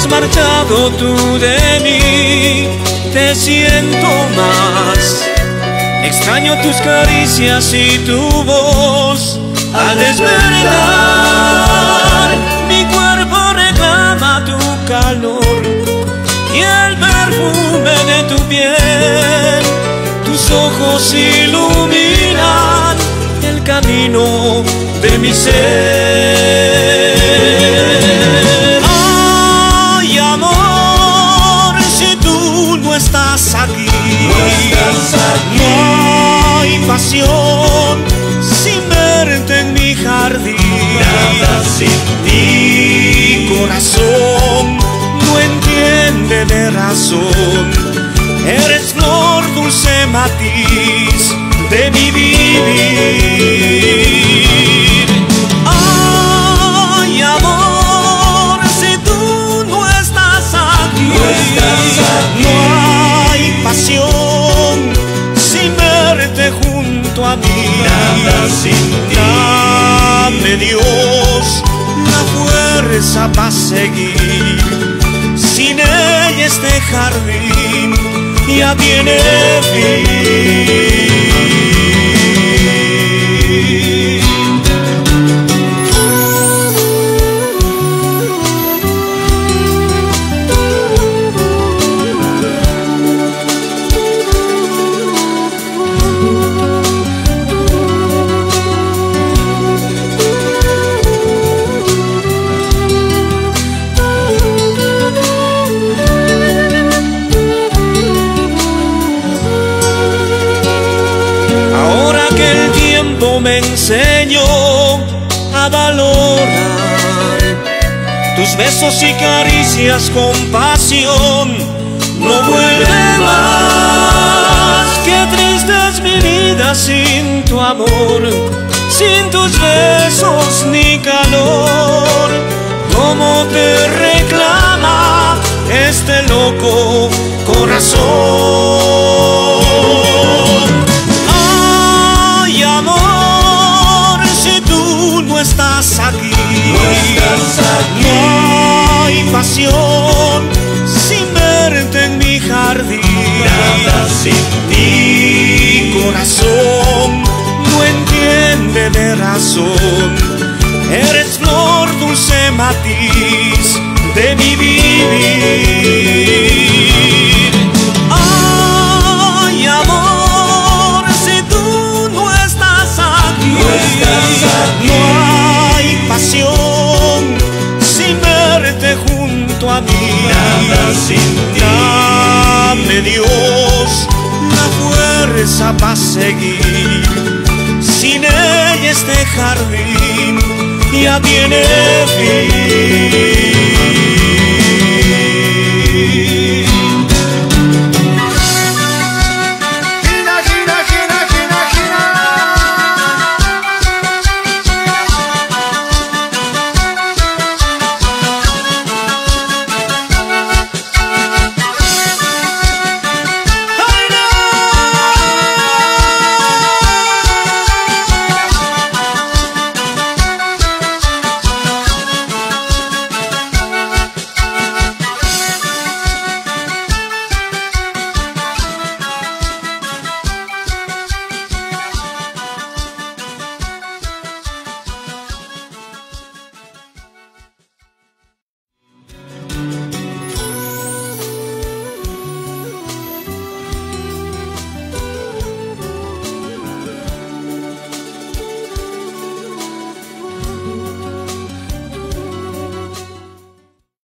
has marchado tú de mí, te siento más. Extraño tus caricias y tu voz al despertar. Mi cuerpo reclama tu calor y el perfume de tu piel. Tus ojos iluminan el camino de mi ser. Pasión sin verte en mi jardín. Nada sin Mi corazón no entiende de razón. Eres flor, dulce matiz Nada sin ti. Dame Dios la fuerza para seguir. Sin ella este jardín ya tiene fin. Tiempo me enseñó a valorar tus besos y caricias con pasión, no vuelve más. Qué triste es mi vida sin tu amor, sin tus besos ni calor. Cómo te reclama este loco estás aquí, No estás aquí. no hay pasión sin verte en mi jardín. Nada sin Mi corazón no entiende de razón. Eres flor, dulce matiz de mi vivir. Sin ti. Dios la fuerza para seguir. Sin ella este jardín ya tiene fin.